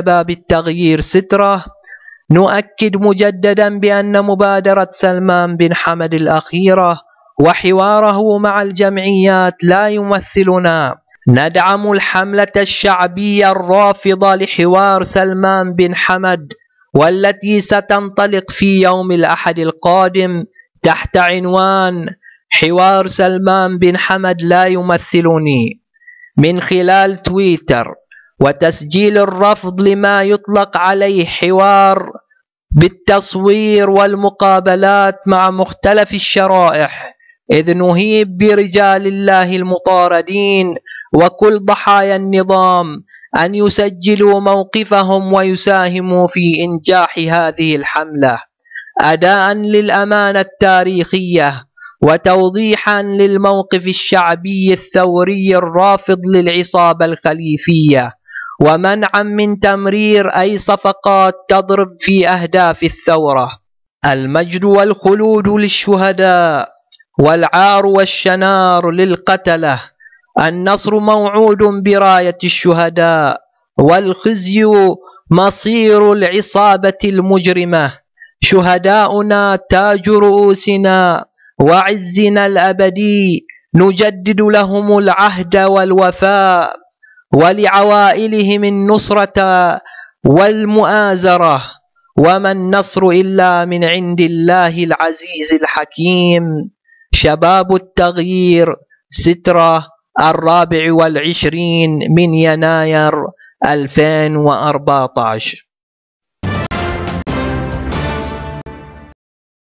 باب التغيير سترة. نؤكد مجددا بأن مبادرة سلمان بن حمد الأخيرة وحواره مع الجمعيات لا يمثلنا. ندعم الحملة الشعبية الرافضة لحوار سلمان بن حمد والتي ستنطلق في يوم الأحد القادم تحت عنوان حوار سلمان بن حمد لا يمثلني. من خلال تويتر وتسجيل الرفض لما يطلق عليه حوار بالتصوير والمقابلات مع مختلف الشرائح إذ نهيب برجال الله المطاردين وكل ضحايا النظام أن يسجلوا موقفهم ويساهموا في إنجاح هذه الحملة. أداء للأمانة التاريخية وتوضيحا للموقف الشعبي الثوري الرافض للعصابة الخليفية. ومنعا من تمرير أي صفقات تضرب في أهداف الثورة. المجد والخلود للشهداء والعار والشنار للقتلة. النصر موعود براية الشهداء والخزي مصير العصابة المجرمة. شهداؤنا تاج رؤوسنا وعزنا الأبدي. نجدد لهم العهد والوفاء. ولعوائلهم النصرة والمؤازرة وما النصر إلا من عند الله العزيز الحكيم. شباب التغيير سترة الرابع والعشرين من يناير 2014